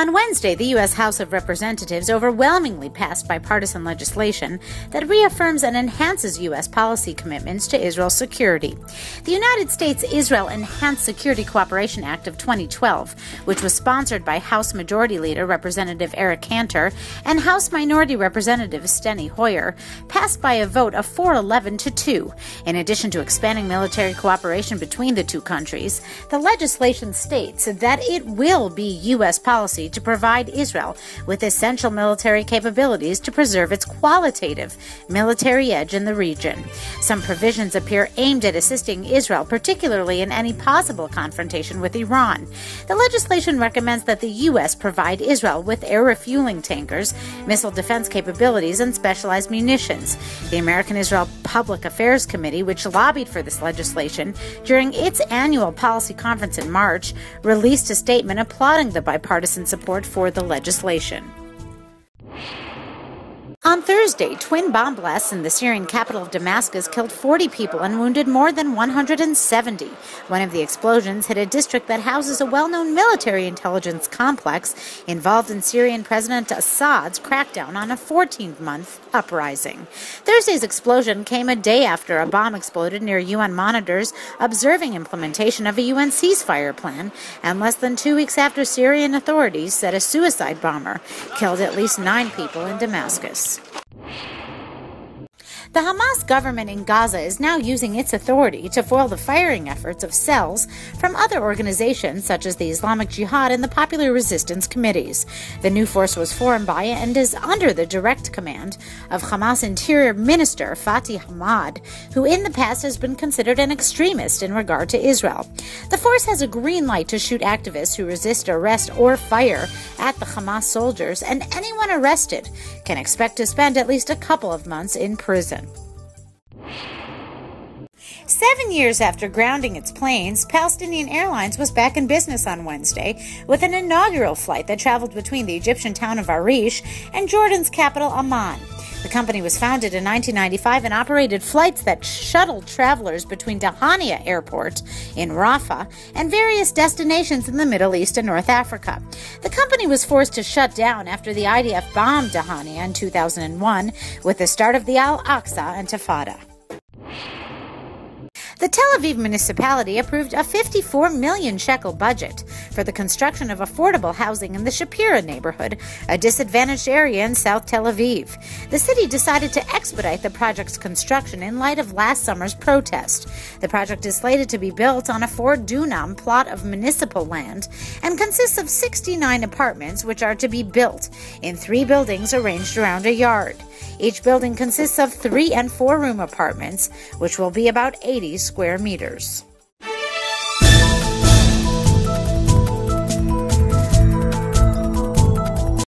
On Wednesday, the U.S. House of Representatives overwhelmingly passed bipartisan legislation that reaffirms and enhances U.S. policy commitments to Israel's security. The United States Israel Enhanced Security Cooperation Act of 2012, which was sponsored by House Majority Leader Representative Eric Cantor and House Minority Representative Steny Hoyer, passed by a vote of 411 to 2. In addition to expanding military cooperation between the two countries, the legislation states that it will be U.S. policy policy to provide Israel with essential military capabilities to preserve its qualitative military edge in the region. Some provisions appear aimed at assisting Israel, particularly in any possible confrontation with Iran. The legislation recommends that the U.S. provide Israel with air refueling tankers, missile defense capabilities, and specialized munitions. The American Israel Public Affairs Committee, which lobbied for this legislation during its annual policy conference in March, released a statement applauding the bipartisan support for the legislation. On Thursday, twin bomb blasts in the Syrian capital of Damascus killed 40 people and wounded more than 170. One of the explosions hit a district that houses a well known military intelligence complex involved in Syrian President Assad's crackdown on a 14 month uprising. Thursday's explosion came a day after a bomb exploded near UN monitors observing implementation of a UN ceasefire plan, and less than two weeks after Syrian authorities said a suicide bomber killed at least nine people in Damascus. The Hamas government in Gaza is now using its authority to foil the firing efforts of cells from other organizations such as the Islamic Jihad and the Popular Resistance Committees. The new force was formed by and is under the direct command of Hamas Interior Minister Fathi Hamad, who in the past has been considered an extremist in regard to Israel. The force has a green light to shoot activists who resist arrest or fire at the Hamas soldiers, and anyone arrested can expect to spend at least a couple of months in prison. Seven years after grounding its planes, Palestinian Airlines was back in business on Wednesday with an inaugural flight that traveled between the Egyptian town of Arish and Jordan's capital, Amman. The company was founded in 1995 and operated flights that shuttled travelers between Dahania Airport in Rafah and various destinations in the Middle East and North Africa. The company was forced to shut down after the IDF bombed Dahania in 2001 with the start of the Al Aqsa Intifada. The Tel Aviv municipality approved a 54 million shekel budget for the construction of affordable housing in the Shapira neighborhood, a disadvantaged area in South Tel Aviv. The city decided to expedite the project's construction in light of last summer's protest. The project is slated to be built on a 4 dunam plot of municipal land and consists of 69 apartments which are to be built in three buildings arranged around a yard. Each building consists of three and four room apartments, which will be about 80 square meters.